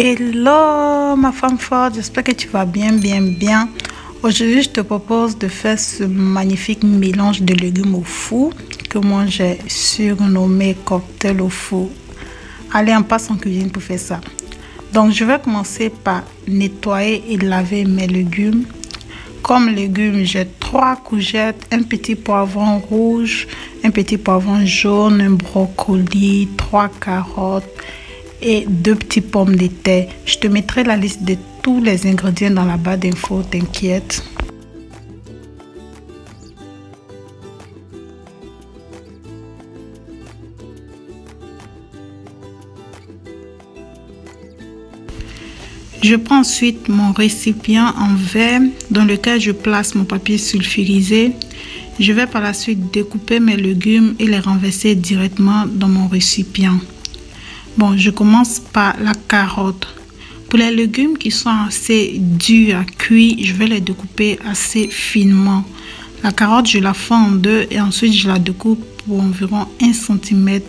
Hello ma femme forte, j'espère que tu vas bien, bien, bien. Aujourd'hui, je te propose de faire ce magnifique mélange de légumes au four que moi j'ai surnommé cocktail au four. Allez, on passe en cuisine pour faire ça. Donc, je vais commencer par nettoyer et laver mes légumes. Comme légumes, j'ai trois courgettes, un petit poivron rouge, un petit poivron jaune, un brocoli, trois carottes et deux petits pommes de terre. Je te mettrai la liste de tous les ingrédients dans la barre d'infos, t'inquiète. Je prends ensuite mon récipient en verre dans lequel je place mon papier sulfurisé. Je vais par la suite découper mes légumes et les renverser directement dans mon récipient. Bon, je commence par la carotte. Pour les légumes qui sont assez durs à cuire, je vais les découper assez finement. La carotte, je la fais en deux et ensuite je la découpe pour environ 1 cm.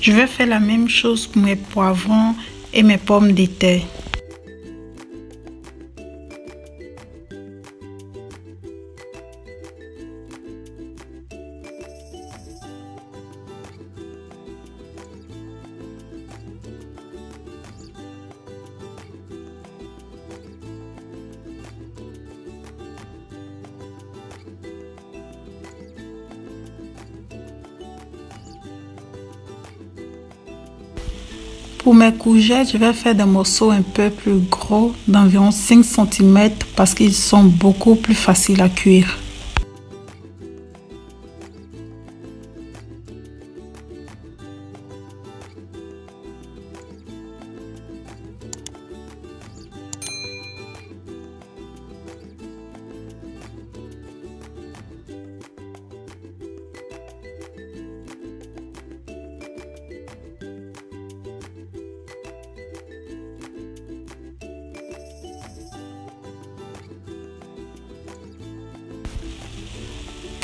Je vais faire la même chose pour mes poivrons et mes pommes de Pour mes courgettes, je vais faire des morceaux un peu plus gros, d'environ 5 cm, parce qu'ils sont beaucoup plus faciles à cuire.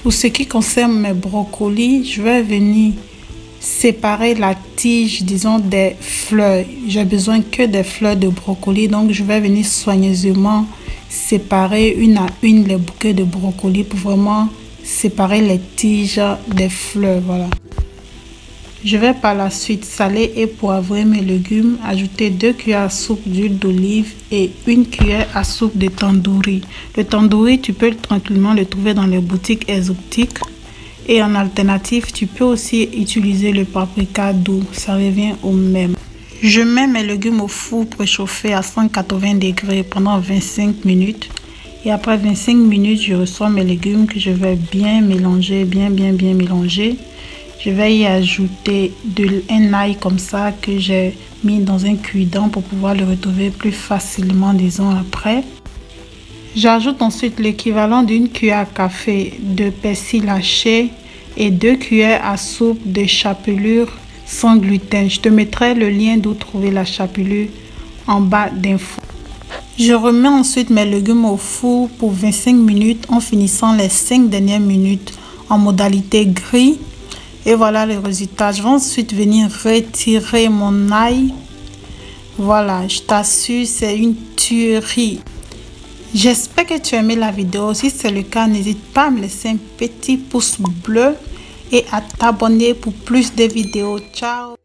Pour ce qui concerne mes brocolis, je vais venir séparer la tige, disons, des fleurs. J'ai besoin que des fleurs de brocoli, donc je vais venir soigneusement séparer une à une les bouquets de brocolis pour vraiment séparer les tiges des fleurs. Voilà. Je vais par la suite saler et poivrer mes légumes, ajouter 2 cuillères à soupe d'huile d'olive et une cuillère à soupe de tandoori. Le tandoori, tu peux tranquillement le trouver dans les boutiques exotiques. Et en alternative, tu peux aussi utiliser le paprika doux, ça revient au même. Je mets mes légumes au four préchauffé à 180 degrés pendant 25 minutes. Et après 25 minutes, je reçois mes légumes que je vais bien mélanger, bien, bien, bien mélanger. Je vais y ajouter de, un ail comme ça que j'ai mis dans un cuidon pour pouvoir le retrouver plus facilement disons après. J'ajoute ensuite l'équivalent d'une cuillère à café de persil haché et deux cuillères à soupe de chapelure sans gluten. Je te mettrai le lien d'où trouver la chapelure en bas d'info. Je remets ensuite mes légumes au four pour 25 minutes en finissant les 5 dernières minutes en modalité gris et voilà le résultat. Je vais ensuite venir retirer mon ail. Voilà, je t'assure, c'est une tuerie. J'espère que tu as aimé la vidéo. Si c'est le cas, n'hésite pas à me laisser un petit pouce bleu et à t'abonner pour plus de vidéos. Ciao